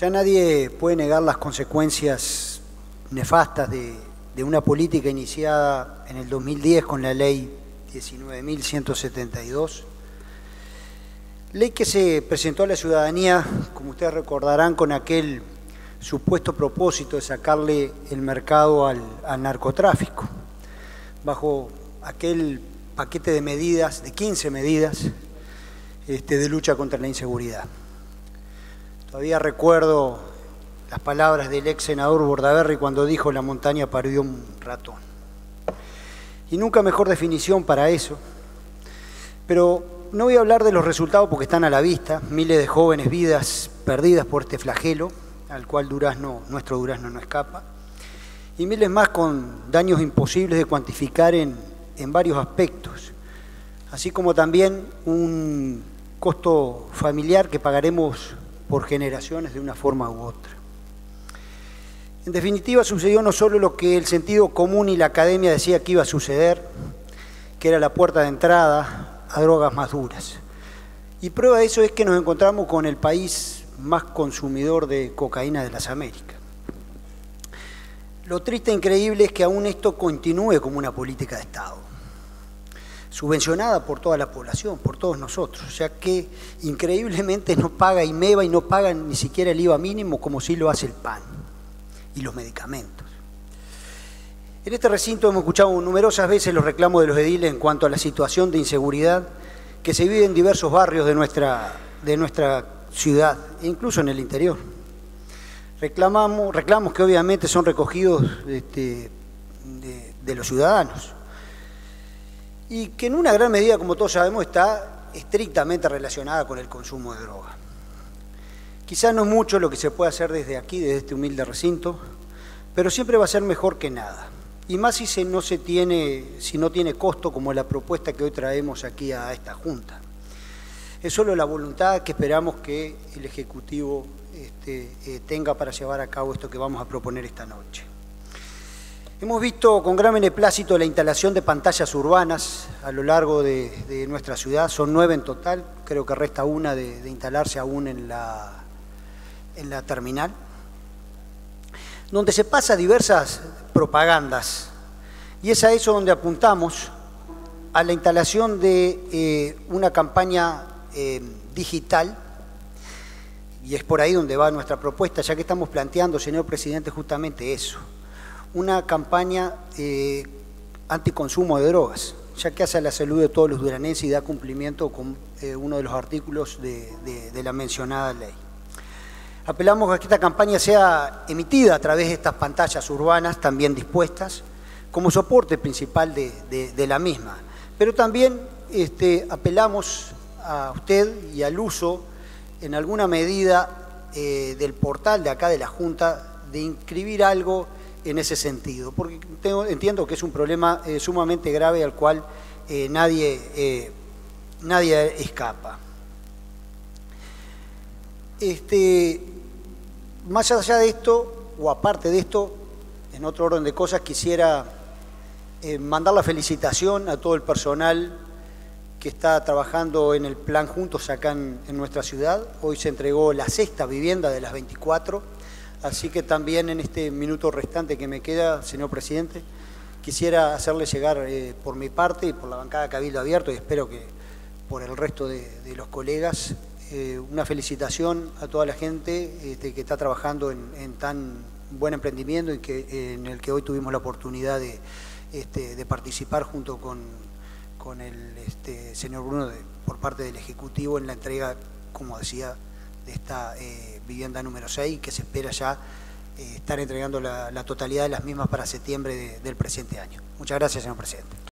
Ya nadie puede negar las consecuencias nefastas de, una política iniciada en el 2010 con la ley 19.172, ley que se presentó a la ciudadanía, como ustedes recordarán, con aquel supuesto propósito de sacarle el mercado al, narcotráfico, bajo aquel paquete de medidas, de 15 medidas, este, de lucha contra la inseguridad. Todavía recuerdo las palabras del ex senador Bordaberry cuando dijo la montaña parió un ratón. Y nunca mejor definición para eso. Pero no voy a hablar de los resultados porque están a la vista, miles de jóvenes vidas perdidas por este flagelo, al cual Durazno, nuestro Durazno no escapa, y miles más con daños imposibles de cuantificar en, en varios aspectos, así como también un costo familiar que pagaremos por generaciones de una forma u otra. En definitiva, sucedió no solo lo que el sentido común y la academia decía que iba a suceder, que era la puerta de entrada a drogas más duras. Y prueba de eso es que nos encontramos con el país más consumidor de cocaína de las Américas. Lo triste e increíble es que aún esto continúe como una política de Estado subvencionada por toda la población, por todos nosotros, ya que increíblemente no paga IMEVA y no paga ni siquiera el IVA mínimo como sí lo hace el PAN y los medicamentos. En este recinto hemos escuchado numerosas veces los reclamos de los ediles en cuanto a la situación de inseguridad que se vive en diversos barrios de nuestra, de nuestra ciudad, e incluso en el interior. Reclamamos, reclamos que obviamente son recogidos este, de los ciudadanos y que en una gran medida, como todos sabemos, está estrictamente relacionada con el consumo de droga. Quizás no es mucho lo que se puede hacer desde aquí, desde este humilde recinto, pero siempre va a ser mejor que nada. Y más si, se no, se tiene, si no tiene costo como la propuesta que hoy traemos aquí a esta Junta. Es solo la voluntad que esperamos que el Ejecutivo este, eh, tenga para llevar a cabo esto que vamos a proponer esta noche. Hemos visto con gran beneplácito la instalación de pantallas urbanas a lo largo de, nuestra ciudad, son nueve en total, creo que resta una de, instalarse aún en la, terminal, donde se pasa diversas propagandas, y es a eso donde apuntamos, a la instalación de eh, una campaña eh, digital, y es por ahí donde va nuestra propuesta, ya que estamos planteando, señor presidente, justamente eso una campaña eh, anticonsumo de drogas, ya que hace a la salud de todos los duranenses y da cumplimiento con eh, uno de los artículos de, la mencionada ley. Apelamos a que esta campaña sea emitida a través de estas pantallas urbanas también dispuestas como soporte principal de, la misma. Pero también este, apelamos a usted y al uso en alguna medida eh, del portal de acá de la Junta de inscribir algo en ese sentido, porque entiendo que es un problema eh, sumamente grave al cual eh, nadie, eh, nadie escapa. Este, más allá de esto, o aparte de esto, en otro orden de cosas, quisiera mandar la felicitación a todo el personal que está trabajando en el plan Juntos acá en, en nuestra ciudad. Hoy se entregó la sexta vivienda de las 24 Así que también en este minuto restante que me queda, señor presidente, quisiera hacerle llegar eh, por mi parte y por la bancada Cabildo Abierto y espero que por el resto de, los colegas eh, una felicitación a toda la gente este, que está trabajando en, tan buen emprendimiento y en el que hoy tuvimos la oportunidad de, este, participar junto con, el este, señor Bruno por parte del Ejecutivo en la entrega, como decía, de esta eh, vivienda número 6, que se espera ya eh, estar entregando la, totalidad de las mismas para septiembre del presente año. Muchas gracias, señor presidente.